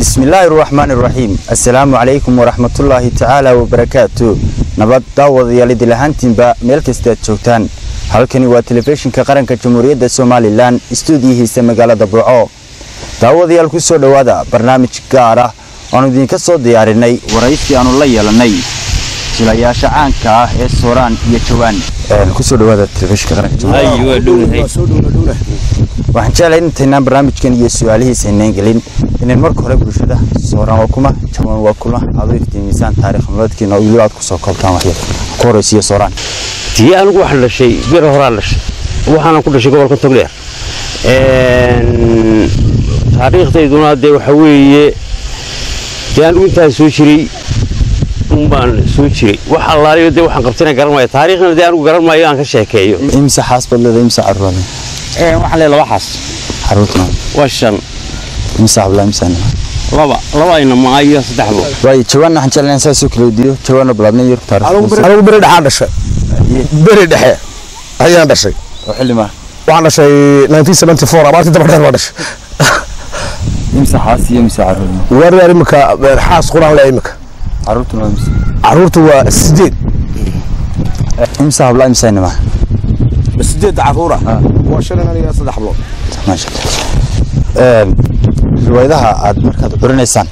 bismillaahi raxmaani raxiim assalaamu calaykum waraxmatullaahi tacaala wabarakaatu nabad daawadayaal idil ahaantiinba meel kasta aad joogtaan. Halkani waa telefishinka qaranka jamhuuriyadda somalilan istuudiyihiisa magaalada burco daawadayaal ku soo dhowaada barnaamij gaar ah waannu idinka soo diyaarinay waraysi aanu la yeelanay. Jilayaasha caanka ah ee sooraan iyo jawaan waxaan jeclahay intaynaan barnaamijkan iyo su'aalihiisa inaan gelin. Inayn marka hore bulshada sooraan waa kuma jawaan waa kuma. Aad u iftiimisaan taarikh nololeedkiina oo weliba aad ku soo koobtaan waxyar ku horeysiiyo sooraan. Tii anigu waxaan dhashay bir horaan dhashay. Waxaanan ku dhashay gobolka togdheer. Taariikhdayduna dee waxa weeye dee anigu intaan soo jiray un baan soo jiray. Wax allaaliyo dee waxaan qabtana garan maayo. Taariikhna dee anigu garan maayo aan ka sheekeeyo. Imse xaas baad leedahay imse caruuraad waxaan leeyahay laba xaas. Caruurtuna. Waa shan. Imse habla imse anima laba laba ayna maa iyo saddex bo waayo jawaan waxaan jeclahay in saasoo kala weydiiyo jawaanna balaadna yar taariikhdiisa anigu beri dhexaan dhashay. Beri dhexe. Ayaan dhashay. Oo xilli ma. Waxaan dhashay 1974 abaartii daba dheer baan dhashay. Imse xaas iyo imse carruur waar imika xaas quraan le imika caruurtuna waa imse. Caruurtu waa sideed. Imse habla imse anima sideed caruura waa shan aniga saddex maasha Allah riwaayadaha aad markaad curinaysaan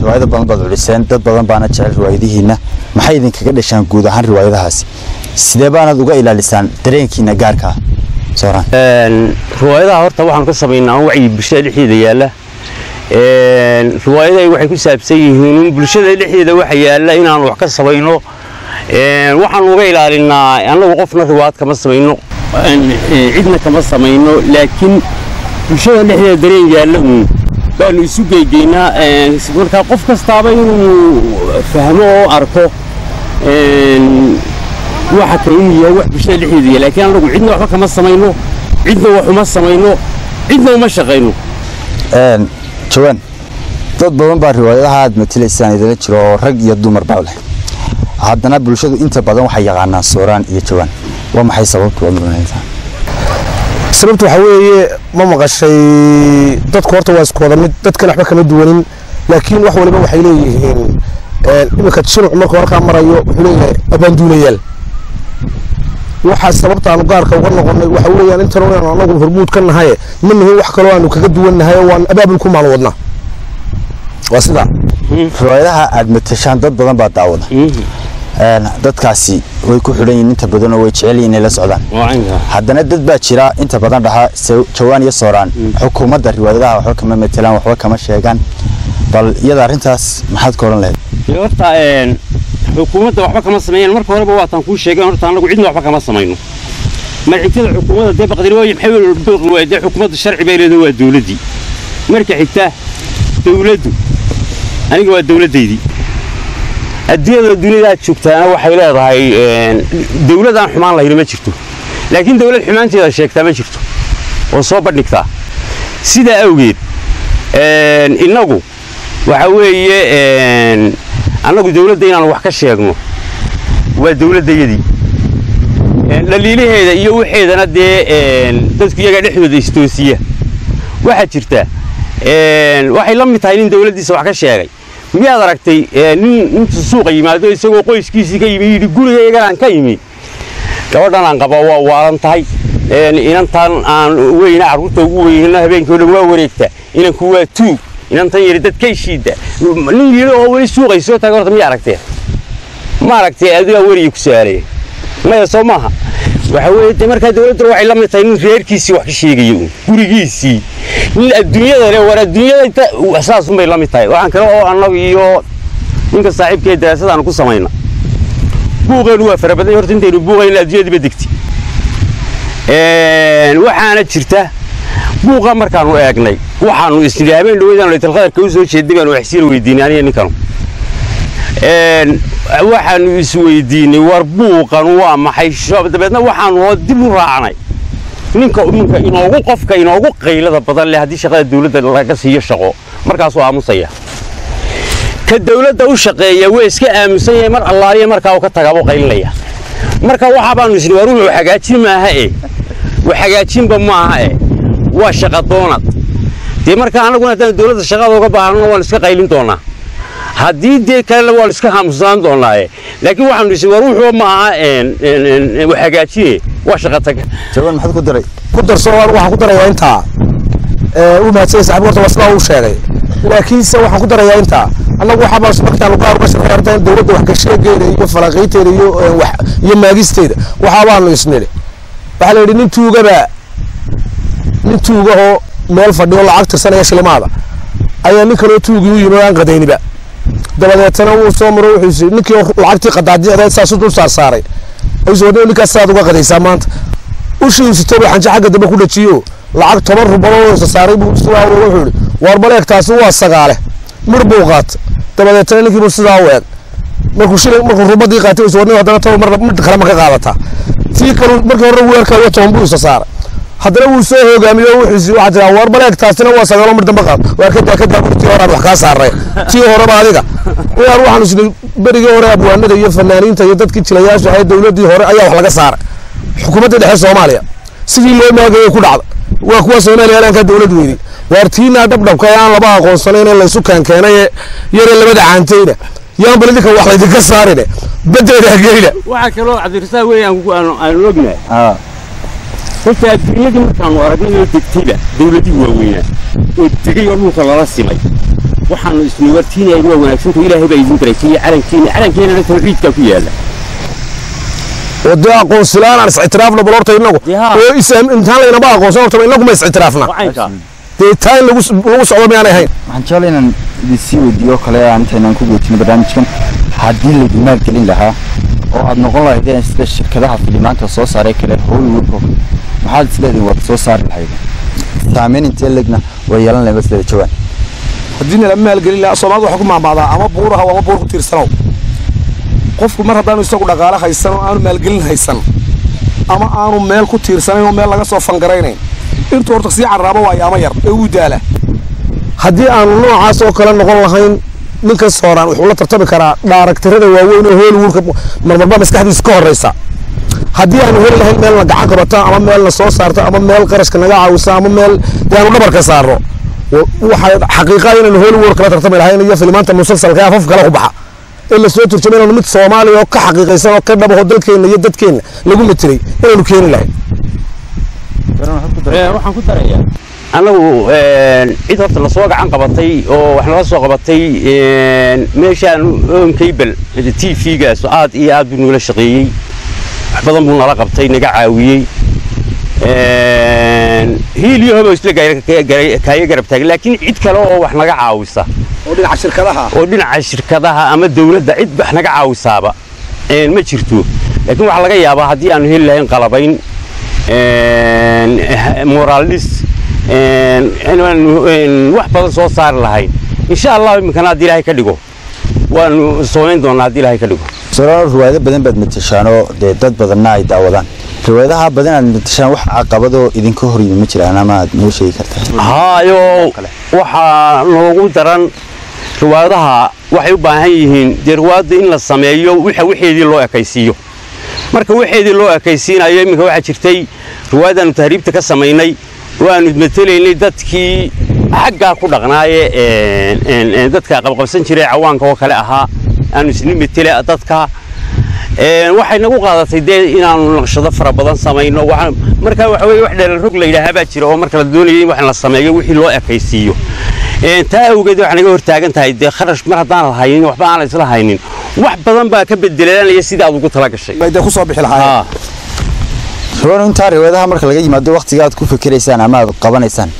riwaayado badan baad curiseen dad badan baana jecel riwaayadihiina. Maxay idinkaga dhashaan guud ahaan riwaayadahaasi sidee baanaad uga ilaalisaan dareenkiina gaarka ah? Riwaayadaha horta waxaan ka samaynaa wacyi bulshada dhexdeeda yaalla. Riwaayadahay waxay ku saabsan yihiin in bulshada dhexdeeda waxa yaalla inaan wax ka samayno waxaan uga ilaalinaa annagu qofna riwaayad kama samayno cidna kama samayno laakiin bulshada dhexdeeda dareen yaalla uun baanu isu geygeynaa markaa qof kastaaba inuu fahmo oo arko waxa yahay wax bulshada dhexdeeda yahay laakiin annagu cidna waxba kama samayno cidna wax samayno cidna uma shaqayno. Jawaan dad badan baa riwaayadaha aad matelaysaan idila jiro oo rag iyo dumar baa leh haddana bulshadu inta badan waxay yaqaanaan sooraan iyo jawaan. Waa maxay sababtu sababtu? Waxaa weeye ma maqashay dadku horta waa isku wada mid dadkan waxba kama duwanin laakiin wax waliba waxay leeyihiin iminka shinuc markuu halkaa marayo wuxuu leeyahay abaanduulayaal waxaa sababta aanu gaarka uga noqonay waxa weeyaan intan inaanu anagu hormuud ka nahaye ma nihin wax kaloo aanu kaga duwan nahay oo waan abaabulku maanu wadnaa waa sidaa riwaayadaha aad matashaan dad badan baa daawada dadkaasi way ku xidhan yihiin inta badan oo way jecel yihiin inay la socdaan. Haddana dad baa jira inta badan dhaha jawaan iyo sooraan. Xukuumadda riwaayadaha waxba kama matelaan waxba kama sheegaan. Bal iyada arrintaas maxaad ka odhan lahayd? Horta xukuumadda waxba kama sameeyaan. Marka horeba waataan kuu sheegay horta annagu cidna waxba kama samayno. Marxigtada xukuumadda dee baqdirwaayi maxay waa dee xukuumadda sharci bay leedahay waa dawladdii marka xigta dawladdu aniga waa dawladdaydii adduunyada duniyadaad joogtaana waxay leedahay dawladaan xumaan lahayna ma jirto. Laakiin dawlad xumaanteeda sheegtaa ma jirto oo soo bandhigtaa sidaa awgeed innagu waxa weeye annagu dawladda inaanu wax ka sheegno waa dawladdayadii dhaliilaheeda iyo waxeedana dee dadku iyaga dhexdooda istoosiya waxaa jirta waxay la mid tahay nin dawladdiisa wax ka sheegay miyaad aragtay nin intu suuqa yimaado isagoo qoyskiisii ka yimi yidhi guriga iyaganaan ka yimi. Gabadhan aan qaba waa waalan tahay. Inantan aan weyna carruurta ugu weynana habeenkii waa wareegta. Inanku waa tuug. Inantan yari dadkay shiidda nin yidhi oo weli suuqay soo taagay horta miyaa aragtee. Ma aragtee adigaa werigii ku su'aalaya maya soo maaha waxa weeye dee markaa dawladduna waxay la mid tahay nin reerkiisii wax ka sheegaya uun gurigiisii. Nin adduunyada le war adduunyada saasun bay la mid tahay. Waxaan kale oo annagu iyo ninka saaxiibkee daraasadaanu ku samayna buuqeenu waa fara badan horta intaynu buuqayna adduunyadiiba degti waxaana jirta buuqa markaanu eegnay. Waxaanu isnidhi habeen dhaweydaan laytalqadarka u soo jeeday baanu waxsiila weydiinay aniga ninkanu waxaanu isweydiinay war buuqan waa maxay? Dabeedna waxaanu dib u raacnay. Ninka ninka inoogu qofka inoogu qaylada badan leh haddii shaqada dawladda laga siiyo shaqo markaasuu aamusaya. Ka dawladda u shaqeeya waa iska aamusan yahay mar allaaliya markaa uu ka tagaabuu qaylinaya marka waxaa baanu isni war wuxuu hagaajin maaha e wax hagaajinba maaha e waa shaqa doonad. Dee marka annaguna haddaan dowladda shaqada uga baahno waan iska qaylin doonaa haddii dee kalena waan iska haamusnaan doonaaye laakiin waxaanu dhisi war wuxuu ma aha hagaajiye waa shaqa taga. Jawan maxaad ku daray? Ku darso waxaan ku darayaa intaa u mahadsan saxib horta waa uu sheegay. Laakiinse waxaan ku darayaa intaa annagu waxaa baa markaan uga uga shaqeynta in dowladda wax iyo falanqaynteeda iyo iyo maagisteeda. Waxaa baanu isnidhi waxaa la yidhi nin tuugaba nin tuugahoo meel fadhiyo lacag tirsanaya shilimaada ayaa nin kaloo tuugii u yimi oo aan qadayniba dabadeetana wuu soo maro wuxuu ninkii lacagtii qadaadicda saasu dul saar saaray. Ayuu waddada ninkaas saad uga qadaysaa maanta. Ushii buu xanjo xagga dambe ku dhajiyo. Lacag toban rubadoo isa saaray buu sidaa wuxuu yidhi waar baleeg taasi waa sagaale. Mir buu qaata dabadeetana ninkii buu sidaa u eeg markuu shilay markuu rubadii qaatay isu wadnay haddana toban mar kale ma ka qaadataa. Tii kalu markii hore weerkaa toban buu isa saaray haddana wuu soo hogaamiyo wuxuu waxaa tiraa waar baleeg taasina waa sagaalo mir dambe qaad. Waar kadaa kadaa tii horaan wax kaa saaray tii horeba adiga. Waar waxaan isnay berigii hore abwaanada iyo fanaaniinta iyo dadkii jilayaasha ahayd dowladdii hore ayaa wax laga saaray xukuumadda dhexe soomaaliya sidii loo maagayay ku dhacda waa kuwa soomaaliya alaankaa dowlad weyday waar tiinaa dhabdhabka ee aan laba aqoonsanayn ee laysu keenkeenaye yaree labada caantayna. Yaan bal idinka wax laydinka saarine. Badeeda hageyna waxaa kaloo cabdirasaaq wey aanu ognahay horta adduunyadii markaanu aragnay oo degtayba dowladii waaweynaa oo degay oo dhulka lala simay. Waxaanu isnay wartiinaya waa wanaagsanta ilaahay baa idin darajiyey calankiina calankeenana tawxiidkaa ku yaalla oo dee aqoonsilaan aan is-ictiraafna bal horta innagu oo intaan laynaba aqoonsan horta innagu ma is-ictiraafna. Dee taa in lagu socdo miyaan ahayn. Waxaan jeclay inaan idin sii weydiiyo kale aan intaynaan ku guujino barnaamijkan. Haddii laydin maalgelin lahaa oo aad noqon lahaydeen sida shirkadaha filimaanta soo hollywood maxaad isleediin waad soo saari lahayd saameyn intee legna way yeelan lahayd isleeda jawaan haddii nala maalgelin lahaa soomaalida waxaa ku maamaadaa ama buuraha ama buur ku tiirsanow qofku mar haddaanu isagu dhaqaale haysan oo aanu maalgelin haysan ama aanu meel ku tiirsanayn oo meel laga soo fangaraynayn intuu horta sii carraabo waayo ama yar ee uu daala haddii aanu noocaas oo kale noqon lahayn ninkan sooraan wuxuu la tartami karaa dhaaraktirada waaweyn oo hollywoodka marmarba maskaxdiisa ka horraysa haddii aanu heli lahayn meel na gacan qabata ama meel na soo saarta ama meel qarashka naga caawisa ama meel dee aanu dhabarka saarno waxay xaqiiqaa inaynu hollywood kala tartami lahayn iyo filimaanta musalsalka afaf kale ku baxa. In la soo turjumay inaynu mid soomaaliya oo ka xaqiiqaysan oo ka dhabaho dalkeenna iyo dadkeenna lagu matelay inaynu keeni lahayn. Waxaan ku darayaa annagu cid horta la soo gacan qabatay oo wax nala soo qabatay meeshaan onkabel t v-gaas aad iyo aad buu noola shaqeeyey badan buu nala qabtay naga caawiyey. Hiil iyo hobo isla kaayo garab taagay laakiin cid kale oo wax naga caawisa. Oo dhinaca shirkadaha? Ama dawladda cid wax naga caawisaaba ma jirto. Laakiin waxaa laga yaabaa haddii aanu heli lahayn qalabayn. Moraalis. Wax badan soo saari lahayn. Insha allah iminkana haddii ilaahay ka dhigo waanu soomayn doonaa haddii ilaahay ka dhigo soo riwaayado badan baad matashaanoo dee dad badanna ay daawadaan. Riwaayadaha badan aad matashaan wax caqabadoo idinka hor yimi ma jiraan ama aad noo sheegi kartaa? Haayo waxaa noogu daran riwaayadaha waxay u baahan yihiin dee riwaayadda in la sameeyo wixa wixeedii loo ekaysiiyo. Marka wixeedii loo ekaysiinayo iminka waxaa jirtay riwaayadaanu tahriibta ka samaynay oo aanu matelaynay dadkii xaggaa ku dhaqnaaye dadka qabqabsan jiray cawaanka oo kale ahaa aanu isni dadka waxay nagu qaadatay dee inaanu naqshado fara badan samayno. Markaa waxa weye wax dheelarog la yidhaahaa baa jira oo marka la doonayay in wax la sameeyo wixii loo ekaysiiyo. Taa awgeed waxay naga hortaagan tahay dee kharash mar haddaan lahaynin waxba aan isla haynin. Wax badan baa ka bedelanaya sidii aad ugu tala gashay. Dee ku soo bixi lahaayeen. Intaa riwaayadaha marka laga yimaado waqtiga aad ku fikiraysaan ama aad qabanaysaan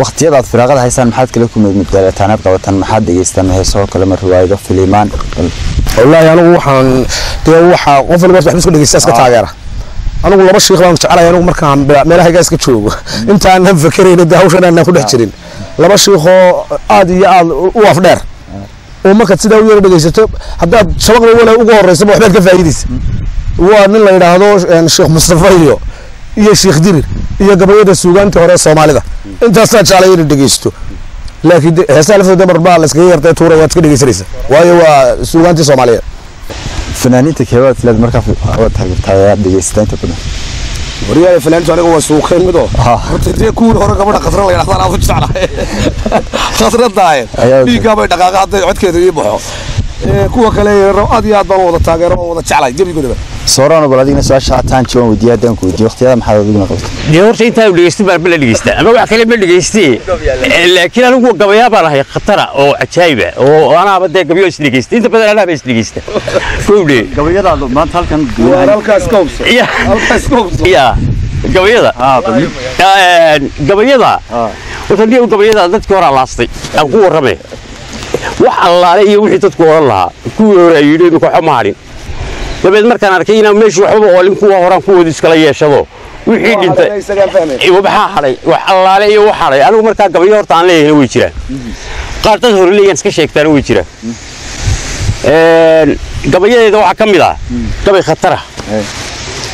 waqtiyada aad firaaqada haysaan maxaad kala kumidmidgaleetaan aad qabataan maxaad dhegaystaan heesoo kale ma riwaayado filimaan wallaahi anigu waxaan dee waxaa qof waliba wax isku dhegeysta iska taageera. Anigu laba shiikh baan jecelahay anigu markaan meelahayga iska joogo. Intaanan fakerayna dee hawshan aanan ku dhex jirin. Laba shiikhoo aad iyo aad u afdheer oo markaad sidaa u yara dhegeysato haddaad shabaqda wala ugu horeysaba waxbaad ka faa'iidaysa. Waa nin la yidhaahdo sheekh mustafa iyo iyo sheekh dirir iyo gabayada suugaantii hore soomaalida. Intaasaa jeclay inay dhegeysto laakiin heesaha laftooda marbaa la iskaga yartay tuura waad iska dhegeysanaysa waayo waa suugaantii soomaaliyeed fanaaniinta keebaad leed markaa waad taageertaa dhegeysataa inta badan waryaale fanaaniintu aniga waa suuqeen mido Ah. horta dee kuwii hore gabadha khasra la yidhahdaa aad u jeclahay. Khasra daaye Ayaa- dhiiggaa bay dhaqaaqa hadday codkeeda ii baxo kuwa kale aad iyo aad baan wada taageero oo wada jeclay gebigoodaba soorano bal adigna su'aasha hataan jiwan weydiiya haddaan ku weydiiyo waqtiyada maxaad adiguna qabtay dee horta intaa dhegeysta baan bala dhegeysta. Ama wax kale ma dhegeyste laakiin anigu gabayaa baan ahay khatara oo cajaayiba oo anaaba dee gabayo is dhegeysta. Inta badan anaaba is dhegeysta. Kowdhe gabayadaadu maanta halkan halkaas ka hubso ya halkaas ka hubso ya gabayada. Gabayada niyo gabayada dadkii hore laastay aan ku warrame wax allaale iyo wixii dadku oran lahaa. Kuwii hore ay yidhi imika waxba ma hadhin dabeed markaan arkay inaan meeshu waxbaba oolin kuwa horaan kuwooda iskala yeeshado. Wixii dhintay. maxaa hadhay? Wax allaale iyo wax hadhay. Anigu markaa gabayo horta aan leeyahayna way jiraan. Qaar dad hore leeyahan iska sheegtaana way jiraan. Gabayadeeda waxaa ka mid ah gabay khatara.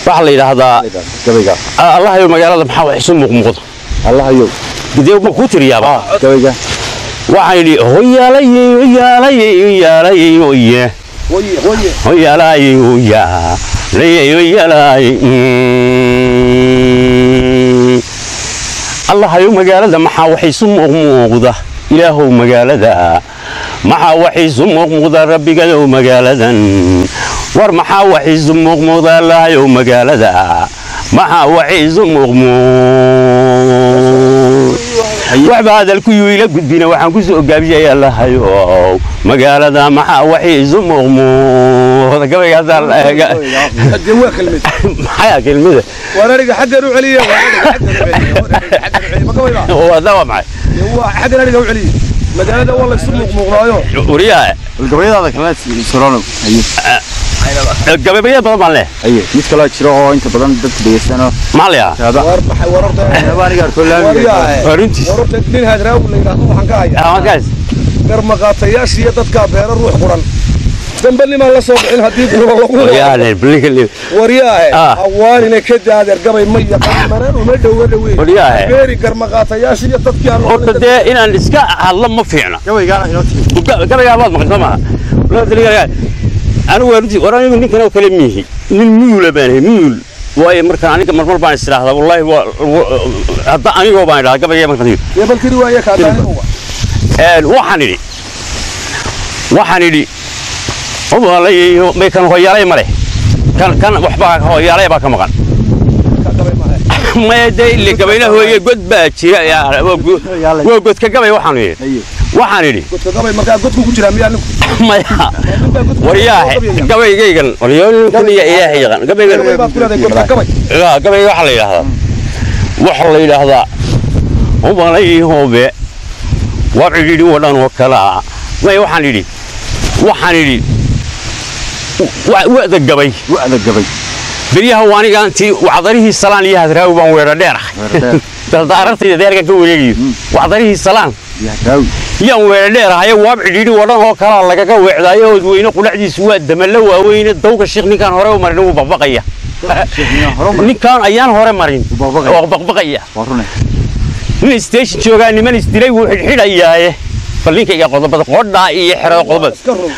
Waxaa la yidhaahdaa gabayga. Allahayo magaalada maxaa wax isu muuqmuuqda allahayow. Dee ma kuu tiriyaaba? Gabayga waxaan idhi hoyaalayey hoyaalayey hoyaalayey hoye waye waye hoyaalayey hoyaalayey hoyaalayey allahayo magaalada maxaa wax isu muuqmuuqda ilaahow magaalada. Maxaa wax isu muuqmuuqda rabbigadow magaaladan? War maxaa wax isu muuqmuuqda allahayow magaalada? Maxaa wax isu muuqmuuq waxba hadalku yuu ila gudbina waxaan ku soo gaabiyay allahayow magaalada maxaa wax isu muuqmuuqda gabaygaasaan hadee waa kelmid maxaa kelmada waan ariga xaggan u celiya waan ariga xaggan u celiya waan ariga xaggan u celiya ma gabayda wada magaalada waa la isu muuqmuuqdaayo wariyaha gabayadaada kale soorano haye gabaybaya badan baan leh. Haye mid kaloo jiro oo inta badan dadku war maxay wararta aniga arko laamiga waryaha waa runtiis wararta nin hadraawi la yidhaahdo waxaan ka hayaa. Markaas garmaqaatayaasha iyo dadkaa beero ruux quran dambe nimaan la soo bixin haddii guro lagu waryaahe Ah. hawaanina ka daadeer gabay ma yaqaan mareen uma dhowo dhowey Waryaahe. beeri garmaqaatayaasha iyo dadkii aan horta dee inaan iska hadlo ma fiicna gabaygaana inoo timi gabaygaa baad maqan soo maha anigu waa runtii war anigu ninkan oo kale miihi nin miyuula baan ahay miyuul waayo markaan aniga marmar baan is idhaahdaa wallaahi waa hadda anigoo baan idhaha gabayga markaan dee balkiri waaye kaadaaniuga Een, waxaan idhi waxaan idhi kan hoyaalay male kan kan waxbaa hoyaalay baa ka maqan. Maya dee ile gabayna hooye god baa jira waa go- waa godka gabay waxaan idhi. Haye waxaan idhi. Maya. Waryaahe gabaygaygan waryooninkan iyo ilaahay yaqaan gabaygan gabayga waxaa la yidhaahdaa. Waxaa la yidhaahdaa ubalay hoobe war idhi wadhan oo kalaa. Maya waxaan idhi. Waxaan idhi wa- wa'da gabay wa'da gabay beryaha waa aniga antii wacdarihii salaan iyo hadraawi baan weedha dheer ahay Weedha dardaarartayda deerkan ka wareegayo wacdarihii salaan yaa daawi yaan weedha dheer ahayo waab cidhiidhi wadhan oo kalaa lagaga weecdaayo oodweyne qudhacdiisu waa damallo waaweyne dawga shiikh ninkaan hore u marin wuu baqbaqaya ninkaan ayaan hore marin Wuu baqbaqaya. oo baqbaqaya waa rune nin station joogaa niman isdilay wuu xidhxidhayaaye bal ninka iyo qodobada qodhaa iyo xerada qodobada iska run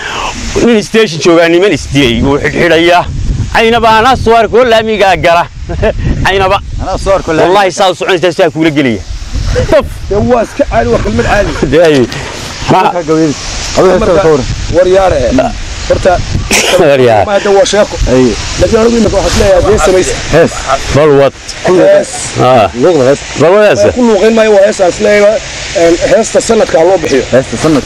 nin station joogaa niman isdilay wuu xidhxidhayaa caynaba anaa soo arkoo laamigaa gala caynaba anaa soo arko wallaahi saa soconaysaa saa kuula gelaya Taf. dee waa iska caadi waa kelmad caadi Dee, ma- ka gabayada adiga heestada ka waran waryaare horta Waryaare. ma hadda waa sheeko haye laakiin anigu imika waxaa is leeyahay dee samaysa hees bal wad hees Ah, luuqda hees bal wadaasa ku luuqayn maayo waa heestaan is leeyahay een, heesta sanadka ha loo bixiyo heesta sanad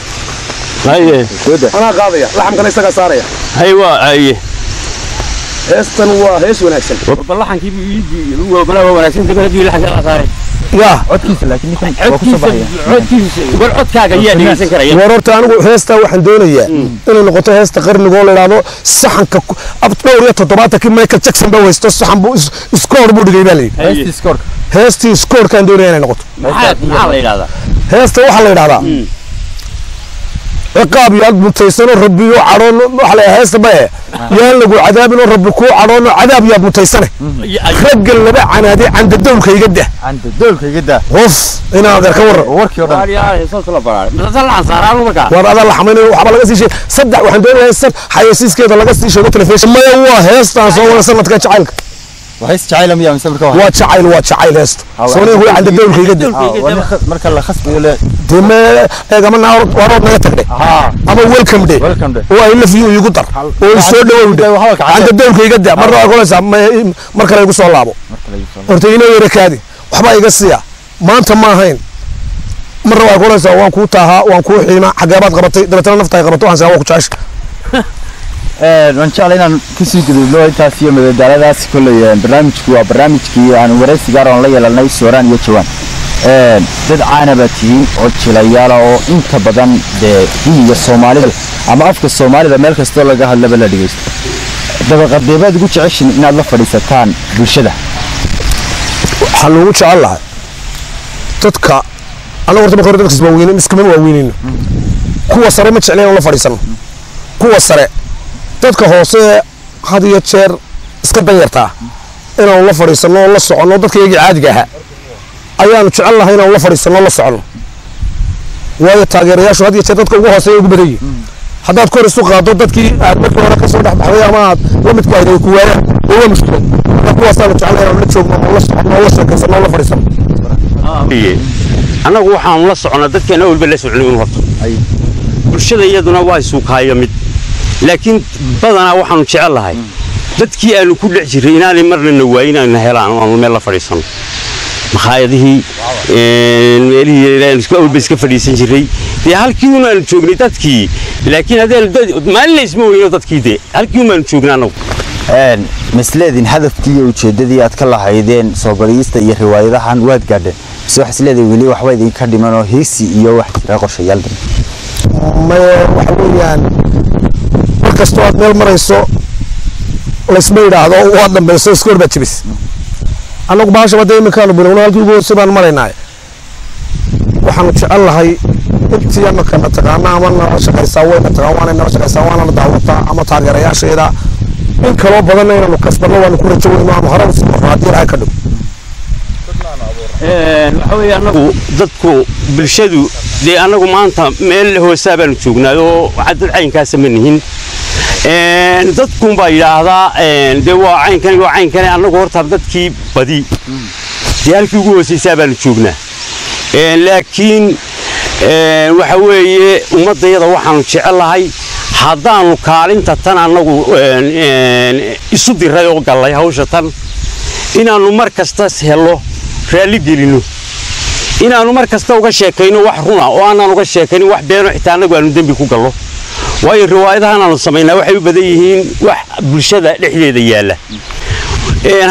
haye sooda anaa qaadaya laxamkana isagaa saaraya hay waa haye heestan waa hees wanaagsan balaxankii waa wanaagsan daba hadii laxanka la saaray war horta anigu heestaa waxaan doonayaa inay noqoto heesta qarnigoo la idhaahdo saxanka dhowr iyo toddobaatankii michael jackson baa weysto saxan buu is- iskoor buu dhigay baa layidhi heestii skoorka heestii iskoorkaan doonaya inay noqoto. Heesta waxaa la yidhahdaa عقاب يا رب متيسر ربي يعرون على هاس ما يا رب عذاب رب كو عرون عذاب يا رب متيسر خرج اللي بقى عن هذه عند الدول كي جدة عند الدول كي جدة وف هنا هذا كور ورك يا رب يا رب يا رب هذا الحمين وحبل قصي شيء صدق وحندور هاس حيسيس كذا لقصي شيء قلت له فيش ما هو هاس تاسو ولا سنة تكاد تعلق waa jacayl waa jacayl heesto sooniga kule canda dawlka iga de marka la khasbayo le dee me eegama naa warood naga tagdhe ama welcome day. Welcome day. Oo ay laf you igu dar. Oo i soo dhawow dhe canda dawlka iga da marna waa kulaysaa mar kale igu soo laabo. Horta inoo yara kaadi. Waxbaa iga siiya. Maanta ma ahayn. Marna waa kulaysaa waan kuu taahaa waan kuu xiimaa xageebaad qabatay dabeetana nafta ay qabato waxaan saa waa ku jecesha waan jeclay inaan ku sii gudubno intaas iyo madadaaladaas kolley barnaamijku waa barnaamijkii aan waraysi gaar oon la yeelanay sooraan iyo jawaan dad caana baa tihiin oo jilayaala oo inta badan dee hiyiga soomaalidu ama afka soomaalida meel kastoo laga hadlaba la dhegeysto dabaqadeebaad ugu jeceshin inaad la fadhiisataan bulshada waxaan ugu jecel lahay dadka annagu horta marka hore dadkas waa weynin iskuma waaweynayno kuwa sare ma jeclayn la fadhiisano kuwa sare dadka hoose had iyo jeer iska danyartaa inaanu la fadhiisano oo la soconno dadka iyagii caadiga ahaa. Ayaanu jecel lahay inaanu la fadhiisano la soconno waayo taageerayaashu had iyo jeer dadka ugu hooseeya ugu badan yihiin haddaad kor isu qaado dadkii aad markii hore ka soo dhex baxday ama aad la midka ahayd ay ku waayaan waa mushkilad marka kuwaasaanu jecel inaanu la joogno oo la soconno oo la sheekaysano oo la fadhiisano. Annagu waxaanu la soconnaa dadkeena awalba la socnay un horta bulshada iyaduna waa isuukaayo mid laakiin badanaa waxaanu jecel lahay dadkii aanu ku dhex jirray inaanay marnana waayin inayna helaan oo aanu meel la fadhiisanno makhaayadihii meelihii awalba iska fadhiisan jirray dee halkii un aanu joognay dadkii laakiin haddee maalin laysma weyno dadkii dee halkii un baanu joognay annagu. Masleedin hadafkii iyo ujeeddadii aad ka lahaydeen soo badiista iyo riwaayadahan waad gaadheen. Mise wax isleeday weli waxba idinka dhiman oo heesi iyo wax jira qorshayaal. Dambe maye waxa weeyaan mar kastoo aad meel marayso laysma yidhaahdo waad dambayso iska hor baad jibis annagu bahashaba dee iminkaanu bilowno halkii ugu hoose baan maraynaa waxaanu jecel lahay intii annaka na taqaana ama nala shaqaysaa wayna taqaan waana nala shaqaysaa waanana daawataa ama taageerayaasheeda in kaloo badanna inaanu kasbanno waanu ku rajo weyno aanu hore u sii marno haddii ilaahay ka dhigo waxa weeye annagu dadku bulshadu dee annagu maanta meel hoosaa baanu joognaa oo dad caynkaasa ma nihin. Dadkun baa yidhaahdaa dee waa caynkani waa caynkani annagu horta dadkii badi. Dee halkii ugu hoosaysaa baanu joognaa. Laakiin waxa weeye ummaddayada waxaanu jecel lahay haddaannu kaalinta tan annagu isu diray oo gallay hawsha tan inaannu mar kasta hello raalli gelino inaannu mar kasta uga sheekayno wax runa oo aanaan uga sheekaynin wax beeno xitaa annagu aanu dembi ku gallo waayo riwaayadahan aanu samaynaa waxay u badan yihiin wax bulshada dhexdeeda yaalla.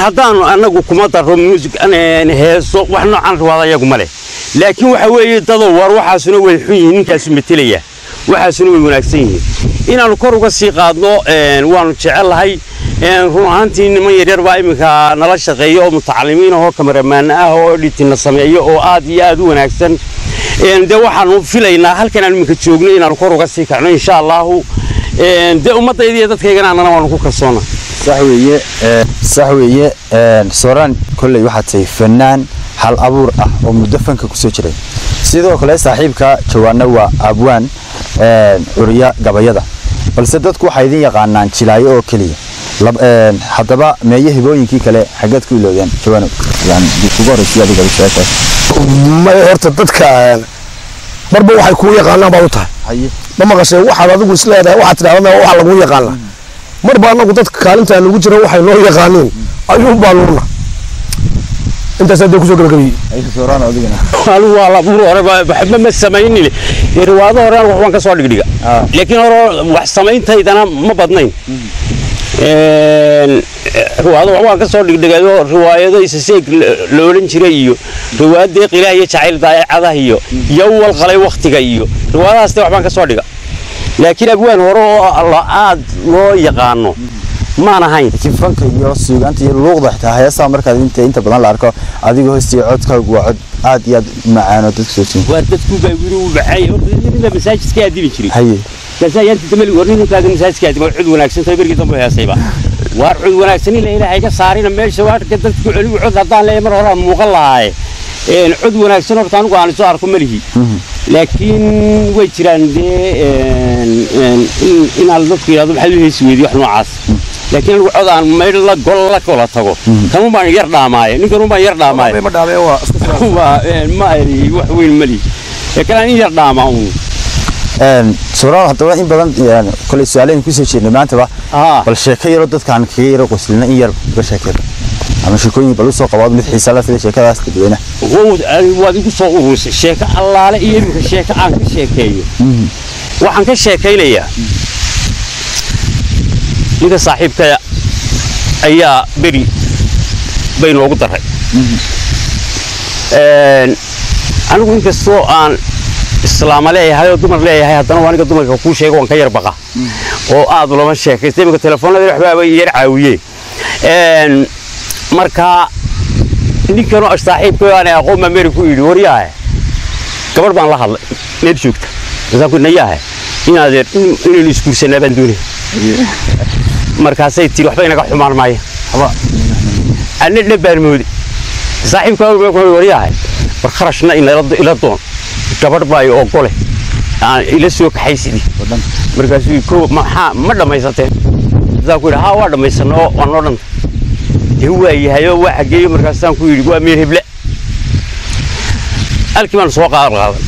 Haddaannu annagu kuma darro muusig heeso wax noocan riwaada ayagu ma leh. Laakiin waxa weeye dadow war waxaasuna way xun yihiin ninkaasu metelaya waxaasuna way wanaagsan yihiin. Inaannu kor uga sii qaadno waannu jecel lahay run ahaantii niman yaryar baa iminka nala shaqeeya oo mutacalimiin ahoo kamaramaan ah oo editina sameeya oo aad iyo aad u wanaagsan. Dee waxaanu filaynaa halkan aan iminka joogno inaannu kor uga sii kacno insha allaahu dee ummaddayda iyo dadkaygana annana waanu ku kalsoona. Sax weeye sooraan kolley waxaad tahay fanaan hal abuur ah oo muddo fanka ku soo jiray. Sidoo kale saaxiibka jawaana waa abwaan curiya gabayada. Balse dadku waxay idin yaqaanaan jilaayo oo keliya هذا هو المكان الذي يحصل على المكان الذي يحصل على المكان الذي يحصل على المكان أنت سأديك شغلك بي. أيش سوران أودينا؟ والله والله مرة أنا بحب ما السمعيني لي. يروادو أنا وحنا كسوالف لكن أنا وح السمعين تا إذا أنا ما بدناه. Riwaado waxbaan ka soo dhigdhigayoo riwaayado isaseeg la odhan jiray iyo riwaayadee qilaha iyo jacayl daayacadaha iyo yowal qalay wakhtiga iyo riwaayadahaas de waxbaan ka soo dhiga laakiin abwaan hore oo aad loo yaqaano maan ahayn laakiin fanka iyo suugaanta iyo luuqda xitaa heesaa markaad inta inta badan la arko adigoo hoostiya codkaagu waa cod aad iyo aad u macaano dadku soo jiin waa dadku baa wili u baxay horta masaajidka aadini jiray haye kaasaa yaanti damali war ninkaaga masaajidka aadima cud wanaagsan tahay bergii dambe heesayba waar cud wanaagsan ila ilaahay ka saarina meesha waarka dadku celigu cod haddaan leeyahay mar hore aan muuqan lahaaye cod wanaagsan horta anigu aan isoo arko malihi laakiin way jiraan dee inaan dadku yidhahdo maxaad u heesi weydi wax noocaas. Laakiin anigu cod aan maydh la gol la kola tago. Kanun baan yar dhaamaaye ninkanun baan yar dhaamaaye ma waa wax weyn mali ee kalaan in yar dhaamaa uun suuraal haddaba in badan kolay su'aalayn ku soo jeednay maantaba aa bal sheeko yaro dadkaan kaga yaro qoslina in yar uga sheekeeda ama sheekooyin bal u soo qabaad mid xiisa la sida sheekadaas dadweynaha Wow, waad igu soo ururisay sheeko allaale iyo iminka sheeko aan ka sheekeeyo. Waxaan ka sheekaynayaa. Ninka saaxiibkaya ayaa beri bay noogu daray. Een, anigu inkastoo aan islaama leeyahay oo dumar leeyahay haddana waa aniga dumarka kuu sheega waan ka yar baqa. Oo aad ulama sheekaysta iminka telefoonada waxbaaba yar caawiyeen Een, marka ninkanoo saaxiibkay aan aqoon baa meri ku yidhi waryaahe gabadh baan la hadlay. Meel joogta. Markaan ku nayaahe inaadeer in- inaynu isguursanaa baan doonay. Markaasay tiri waxba inaga xumaan maaya anna dhab baan mooday. Saaxiibkaa waryaahe war kharashna ila doon gabadh baa ogole aan ila soo kaxaysidi markaasuu "Koo, maxaa ma dhammaysateen markaasaan ku yidhi haa waa dhammaysanay oo waa noo dhantay dee waa waa xageeyo markaasaan ku yidhi waa meel heble. Halkii baan soo qaadar qaaday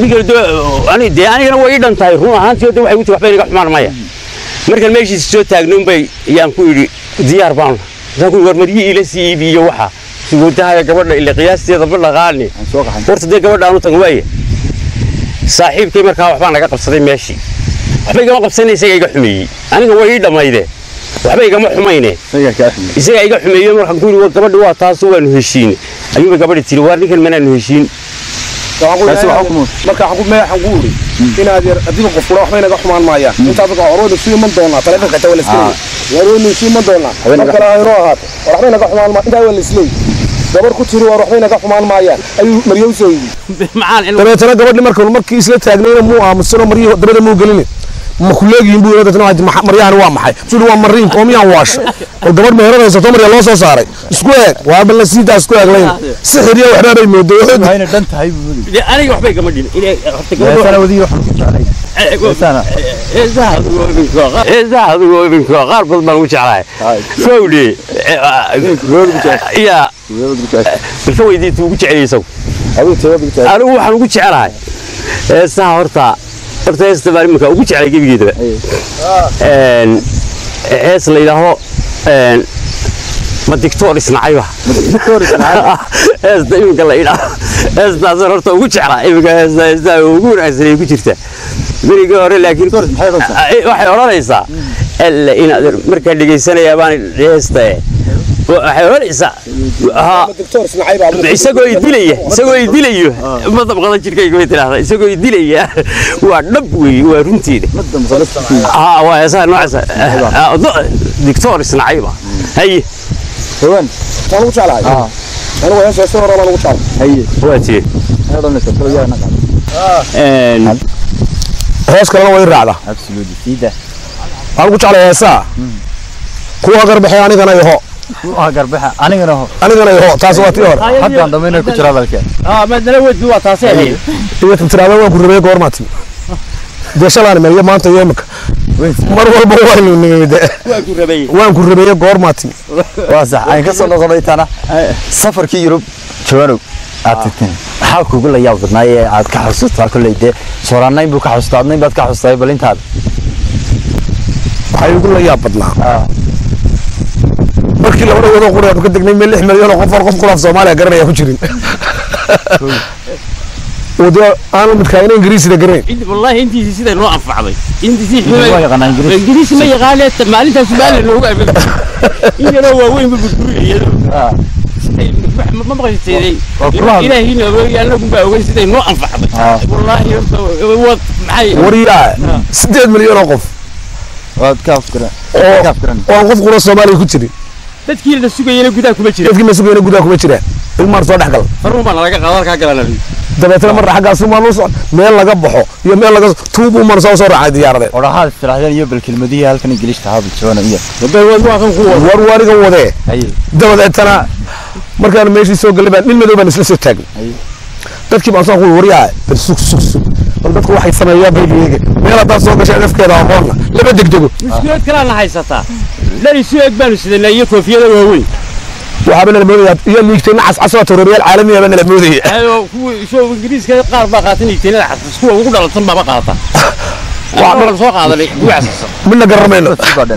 ninkan dee ani dee anigana way ii dhan tahay run ahaantii dee waxay u tahay waxba inaga xumaan maya. Markaan meeshiisa soo taagnoon bay yaan ku yidhi diyaar baan markaasaan ku yidhi war maryi ila sii iibiyo waxa sugootahaga gabadha ila qiyaasteeda ma dhaqaani horta dee gabadhaan u tagan waaye saaxiibkay markaa waxbaa naga qabsaday meeshii waxba igama qabsanay isaga iga xumeeyey aniga way ii dhammayde waxba igama xumayne isagaa iga xumeeyo markaan ku yidhi gabadhi waa taasoo waanu heshiine ayuunba gabadhi tiri waar ninkan manaanu heshiin Waxaan ku leeyahay, marka waxaan ku meexan ku uri inaad yar adiga qof kula waxba inaga xumaan maayaan intaas ka horooda sii man doonaa taleefanka taa wala iskaleey warweynu sii man doonaa marka la hayro ahaat war waxba inaga xumaan ma intaa wala isleey gabar ku tiri war waxba inaga xumaan maayaan ayuu maryow soo yidhi dabeetana gabadhi marka markii isla taagnayna muu aamusano maryihi dabada muu gelini ma ku leegihiin buu dadna waa maryahani waa maxay suu waa mariin koomiyaan waasha bal gabadh meherada haysato marya loo soo saaray isku eeg waa bal siidaa isku eeg layn sixir iyo waxbaa bay mooday waxayna dhan tahay buu aniga waxba igama dhin heesaha adigoo iminka qaar badan baan ugu jeclahay fawdhe yaa balka weydiinta ugu jeclayay isagu anigu waxaan ugu jecelahay. Heesaha horta horta heesta baan iminka ugu jeclay gebigeedaba hees la yidhaaho ma dictor isnacayba heesta iminka la yidhaaho heestaasaan horta ugu jeclaa iminka heesta heestaa ugu wanaagsanay ku jirta. Berigii hore laakiin Ay, waxay odhanaysaa alle inaad markaa dhegaysanayaa baan heesta waxay odhanaysaa haa doctor isnacay baa isagoo idilaya isagoo idilayo ma dabqada jirkayga bay tidhaahdaa isagoo idilaya waa dhab weeye waa runteeda haa waa heesaha noocaasa dictor isnacayba haye hawaan waan ugu jeclahay anigu hees hees hore waan ugu jeclahay waa tee Een, hees kalena way raacda absolutely sida waan ugu jeclahay heesaa kuwa garbaxay anigana iho waa garbaxa anigana ho anigana iho taas waa tii hore. Haddaan dhamayna ku jira balkeen ah madana wedi waa taasay ahayd iyo tiraada waan ku rabay goormaati dee shalaan meel maanta iyo imika. Mar walba waynu nimid waa ku rabay. Waan ku rabay goormaati waa sax. Aan ka soo noqonay tana safarkii yurub jawanow aad tagteen maxaa kugu la yaab badnaa ee aad ka xasuustaa kolley dee sooranayn buu ka xasuustaa adnayn baad ka xasuustay bal intaad waxay ugu la yaab badnaa markii labada wadoo qura ka degnay meel lix milyan oo qof qof quraaf soomaaliya garanaya ku jirin wado aanu midkaayna ingiriisida garanayn inta wallahi intiisi siday noo anfacday intiisi waa yaqaanaa ingiriis ingiriisi ma yaqaanee maalintaas baala noogu amin inanoo waaweyn bu burburinayado ma maqasiteeday ilaahina ogeey anagu baa ogey siday noo anfacday wallaahi horta wad maxay waryaa sideed milyan oo qof waad ka afkiran oo ka afkiran oo aan qof qura soomaaliya ku jirin dadkii la sugayena gudaha kuma jira dadkii masugayna gudaha kuma jiraan ilmaan soo dhex gal farun baa nalaga qaado halkaa galana dabeetana marna xaggaas maan u socon meel laga baxo iyo meel laga tuubu man soo soo raacay diyaarade odhahaad istirahdeen iyo bal kelmadihii halkan ingiliishka ahaa buljoona iyo war wariga wadee haye dabadeetana markaan meeshii soo gallay baan nin madow baan isla soo taagnay dadkii baan soo ku waryaa bal sug sug sug bal dadku waxay sameeyaan baygeega meel haddaad soo gashay nafkeeda aqoonna lama degdego mushkilad kalaana haysataa dhan isu eg baanu sidanaa iyo koofiyada waaweyn waxaaba nala moodayaa iyo liigtay nacas casoo tureeriyaal caalamiya baa nala moodaya ayoo kuwa isoo ingiriiska qaar baa qaatan igteenada xasas kuwa ugu dhalatan baaba qaata waxaan soo qaadanay kuwa xasasa midna garamayno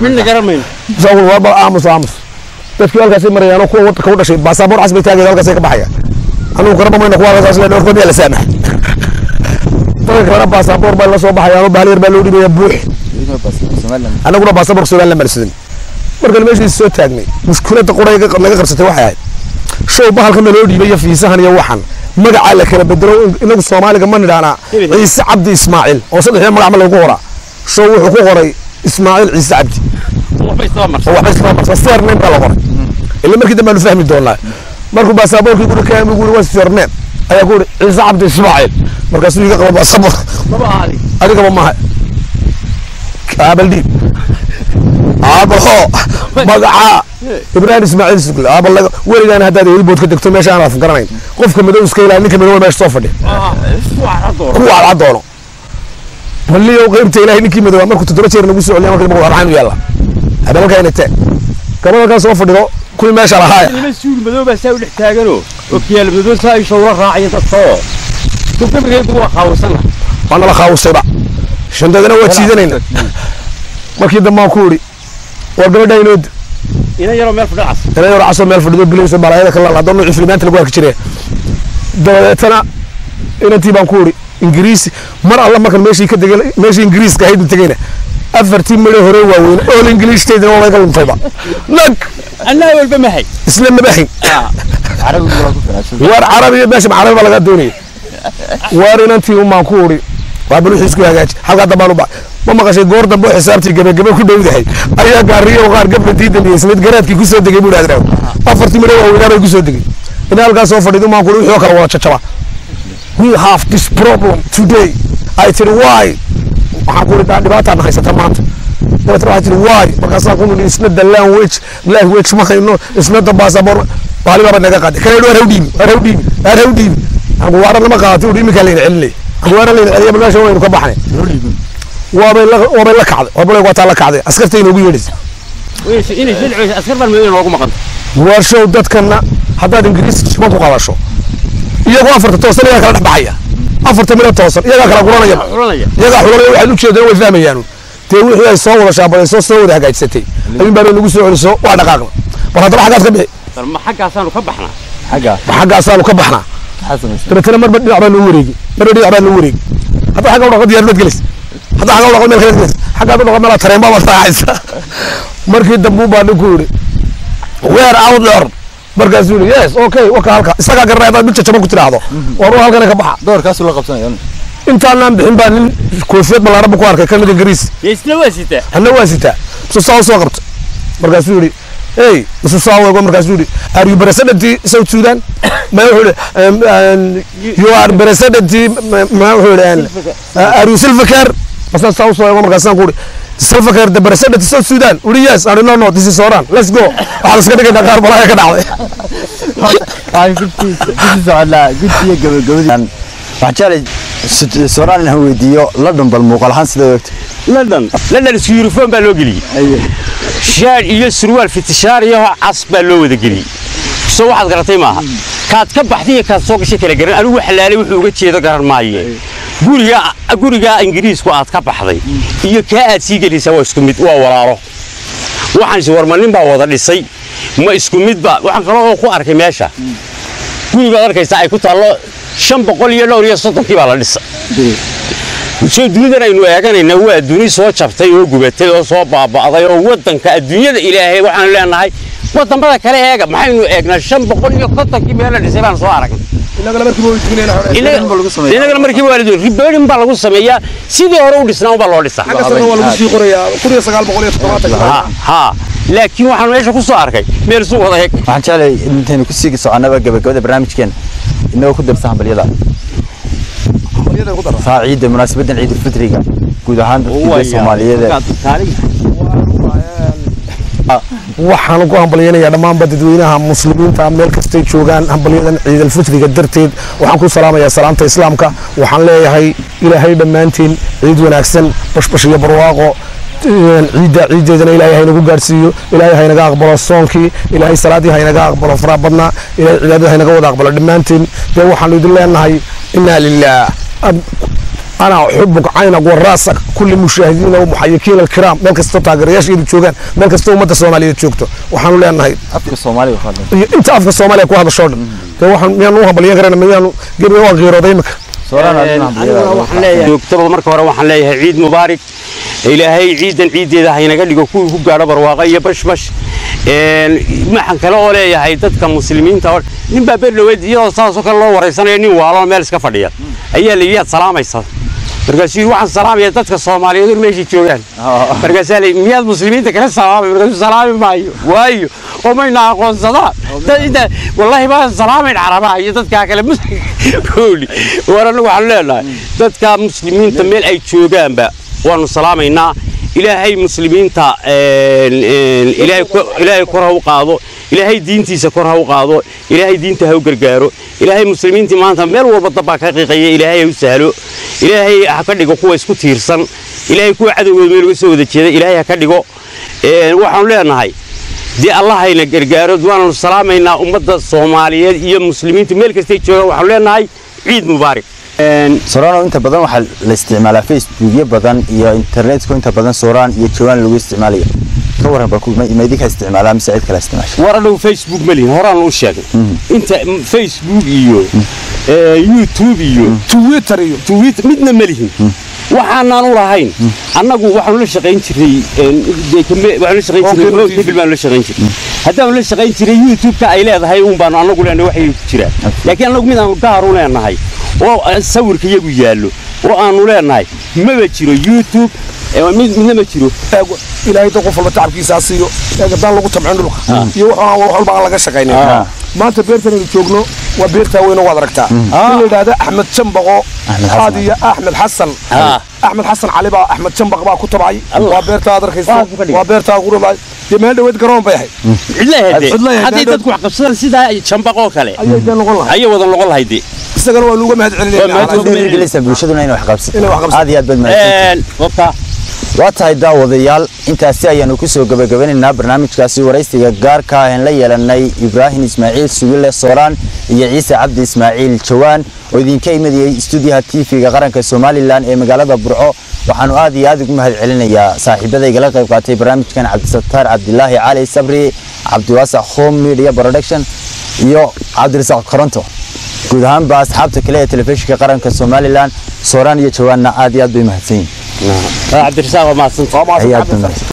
midna garamayno soo war bal aamus aamus dadkii halkaasay marayaan kuwa waddanka u dhashay baasaboor casbay taagaya halkaasay ka baxaya anugu garama mayna kuwa halkaas leen warkood yaa la saamaxay dadka kalena baasaboor baa la soo baxayaano baalyar baa loo dhibaya buux annaguna baasaboorka somaliland baan sidan markan meeshii soo taagnay mushkiladda qura naga qabsatay waxay ahayd. Show bahalka naloo dhiibay iyo fiisahan iyo waxan. Magacaa la kala bedelo inagu soomaaliga ma nidhaanaa ciise cabdi ismaaciil oo saddexda magac ma lagu qoraa. Show wuxuu ku qoray ismaaciil ciise cabdi. Sername baa la qoray. Ila markii dambe aanu fahmi doonaa. Markuu baasaboorkii guri kaami guri waa sername ayaa ku uri ciise cabdi ismaaciil markaasuu iga qaba baasaboor adigaba maha. Aabaldhiib aabaho magacaa ibraahim ismaaciil sugle aabalaga weligaan haddaad hilbood ka degto meesha aan af garanayn qofka madow iska ilaali ninka madow meesha soo fadhi kuwa cadcad doono maliyow qaybta ilaahay ninkii madow markuu toddoba jeer nagu soo celiya marka dambe waxaan u yaalla habeenka inay tee gabadha soo fadhido kuwii meesha lahaaya nima suug madow baa saa u dhex taaganoo okiyaal madow saa ay shawra raacaya dadka oo gabdhabigeedu waa qaawsana waa nala khaawusayba shandadana waa jiidanayna markii dambe aan ku idhi war gabadha inooda ina yaroo meel fadhi cas. Ina yaro casoo meel fadhido bilayso balaayada kala hadda nuuci filimaanta lagu arki jire dabadeetana inantii baan ku idhi ingiriisi mar alla markan meeshii ka degay meeshii ingiriiska ahayd tegayna. Afartii midho hore waaweyn all ingiliishteedina waa laga luntayba. Nag annaa walba mahay isla mabahin waar carabi meesha carabi baa laga doonaya waar inantii umaan ku idhi waa bal wixii isku hagaaji halkaa dambaan u baxay ma maqashay goor dambe oo xisaabtii gabagaba ku dhowdahay? Ayaa gaariyo qaar gabdhantii dambeysay mid garaadkii ku soo degay buu dhahdaa afartii midho waaweynaa bay ku soo degay. Ina halkaas soo fadhido umaan ku idhi wixii kale wada jajaba. We have this problem today. Ay tiri why. Waxaan ku idhi dhibaataan haysata maanta. Dabeetana waxay tiri why. Markaasaan ku nidhi isna language. Language ma hayno isna passport baalibaaba naga qaaday kana idhi waar haw dhiibi waar haw dhiibi waar haw dhiibi anku waara lama qaatay udhi iminkaa layna celinay anku waara layna celiya bal meesha waynu ka baxnay waabay la kacday. Waabay waataa la kacday. Askarta inoogu yeedhaysa. Inay silceysa askar baan madow noogu maqan. Waar show dadkana haddaad ingiriis shiman ku qabasho iyagoo afarta toosan iyagaa kala dhex baxaya. Afarta midho toosan iyagaa kala guranaya. Xulanaya iyagaa xulanaya waxaad u jeedaan way fahmayaan. Dee wixii ay soo wada shaabadayso soo wada hagaajsatay ayuun baa nagu soo celiso waa dhaqaaqna. Bal haddaba xaggaas ka bixi. Ma xaggaasaanu ka baxnaa? Ma xaggaasaanu ka baxnaa? Dabeetana marba dhinac baa loo wareegi marba dhinac baa loo wareegi hadda xagga u dhaqo diyaarad gelis markii dambe baa ninku yidhi where out there? Markaasuu yidhi yes okay waka halka. Isagaa garanaya haddaad mid jajaban ku tidhaahdo. War halkana ka baxa. Doorkaasu la qabsanaya intaanaan bixin baa nin koofiyad ballaaraba ku arkay ka mid ingiriis isna waa sitaa anna waa sitaa mase saa u soo qabta markaasuu yidhi hey mase saa weego. Markaasuu yidhi are you president south sudan? Ma wuxuu yidhi you are president ma wuxuu yidhi are you silvercare saa u soo eego markaasaan ku yidhi silvercare the president south sudan. Uri yes I no no this is Oran let's go. Waxaan iska dhigaynaa qaar balaya ka dhacday waxaan jeclay sooraan inaan weydiiyo ladhan bal muuqaal ahaan sida ogta london london. Isku uniform baa loo geliyey shaar iyo surwaal fitishaar iyo cas baa loo wada geliyey soo waxaad garatay maaha kaad ka baxday kaad soo gashay kala garan anigu xalaalay wuxuu uga jeedo garan maaye. Guriga guriga ingiriisku aad ka baxday iyo kaa aad sii gelaysaa waa isku mid waa walaalo. Waxaan is warma nin baa wada dhisay. Ma isku midba waxaan kaloo oo ku arkay meesha. Gurigaad arkaysa ay ku taallo shan boqol iyo dhowr iyo soddonkii baa la dhisay. Soo dunidan aynu eeganayna waa duni soo jabtay oo gubatay oo soo baaba'day oo waddanka adduunyada ilaahay waxaanu leenahay wadamada kale eega maxaynu eegnaa shan boqol iyo kontonkii meel la dhisay baan soo aragnay inagana markiiba waa ladii ribeerin baa lagu sameeyaa sidii hore u dhisnaa unbaa loo dhisaa Ha, ha laakiin waxaan meesha ku soo arkay meel isu wada eg waxaan jeclay intaynu ku sii soconaba gabagabada barnaamijkeena inagoo ku darsa hambalyada taa ciidda munaasabadan ciid ulfitriga guud ahaan dadka soomaaliyeed waxaan ugu hambalyaynayaa dhammaanba dadweynaha muslimiinta meel kastay joogaan hambalyadan ciidalfitriga darteed. Waxaan ku salaamayaa salaamta islaamka. Waxaan leeyahay ilaahay dhammaantiin ciid wanaagsan bashbash iyo barwaaqo. Ciidda ciiddeedana ilaahay haynagu gaadhsiiyo. Ilaahay haynaga aqbalo soonkii. Ilaahay salaadii haynaga aqbalo faraha badnaa ilaahay cibaadada haynaga wada aqbalo dhammaantiin. Dee waxaanu idin leenahay inaa lilaah أنا أحبك عينك راسك كل مشاهدينا ومحيكين الكرام ملك استطاعر يا شيخ تشوغان. ملك استو مدى الصومالية تشوغتو؟ وحنو لأن هاي أفك الصومالية وخالد. أنت أفك الصومالية كوهذا شورد وحن ميانو وحبل يغرين ميانو قبل يوغ غير ضيمك سوران أدنا يكتب المركب وحن لأيها عيد مبارك إلى هاي عيد عيد إذا هاي نقل لك كوي هو قارب رواقية بش بش إن ما حنك لا ولا يا هاي تتك مسلمين تور نبى بيرلو ويد يا صار سكر الله ورسانه يعني وعلى مالس كفر ليه أيه اللي جات سلام إيش صار markaasuu waxaan salaamaya dadka soomaaliyeed oo meesha joogaan. Markaasaa la yidhi miyaad muslimiinta kala salaamay? Markaasuu salaami maayo. Waayo oo mayna aqoonsadaan dad inta wallaahi baan salaamayn carabaha iyo dadkaa kale musli war annagu waxaan leenahay dadka muslimiinta meel ay joogaanba waanu salaamaynaa. Ilaahay muslimiinta ilaahay kor ha u qaado ilaahay diintiisa kor ha u qaado ilaahay diinta ha u gargaaro ilaahay muslimiintii maanta meel walba dabbaa ka qiiqaya ilaahay ha u sahlo ilaahay ha ka dhigo kuwa isku tiirsan ilaahay kuwa cadowgooda meel uga soo wada jeeda ilaahay ha ka dhigo. Waxaanu leenahay dee allahayna gargaaro waananu salaamaynaa ummadda soomaaliyeed iyo muslimiintu meel kastay joogaan waxaanu leenahay ciid mubaarak. Sooraan inta badan waxaa la isticmaalaa facebookyo badan iyo internetku inta badan sooraan iyo jawaan lagu isticmaalaya ka waran baa kuwi ma idinka isticmaalaa mise cid kale isticmaasha? War adhow facebook ma lihin. Horaan loo sheegay. Mm. Inta mm, facebook iyo eh, youtube iyo mm. twitter iyo twitter midna ma lihin. Waxaanaan u lahayn annagu waxaanu la shaqayn jiray eh, baanu la shaqayn jiray haddaanu la shaqayn jiray youtube-ka ay leedahay uun baanu annagu leenahay waxay jiraan. Laakiin annagu mid aanu gaar u leenahay oo sawirka iyagu yaallo oo aanu leenahay maba jiro youtube midna ma jiro ilaahay dad qof walba tacabkiisa siiyo eegadaan lagu tamcin dhulka. Iyo wax walba aan laga shaqaynin maanta beertan aynu joogno waa beertaa weyno waad aragtaa. In la yidhaahda axmed jambaqo aad iyo axmed xasan axmed xasan cali baa axmed jambaq baa ku tabcay waa beertaa aad arkayso. Waa beertaa gurubay dee meel dhaweed garoon bay ahayd. Cidlaheede hadday dadku wax qabsadaan sidaa jambaqoo kale. Ayay wada noqon lahayd isagana waa nuuga mahad dhiirigelisa bulshaduna inay aad iyo aad baad waa tahay daawadayaal intaasi ayaanu ku soo gabagabanaynaa barnaamijkaasi waraysiga gaarka ah aan la yeelanay ibraahim ismaaciil sugile sooraan iyo ciise cabdi ismaaciil jawaan oo idinka imadiyey stuudiyaha tv-ga qaranka somalilan ee magaalada burco. Waxaanu aad iyo aad ugu mahad celinayaa saaxiibadaygala qayb qaatay barnaamijkan cabdisataar cabdilaahi cali sabri cabdiwaasac home media production iyo cabdirasaaq koronto guud ahaanba asxaabta kale ee telefishinka qaranka somalilan sooraan iyo jawaanna aad iyo aad bay mahadsan. Yihiin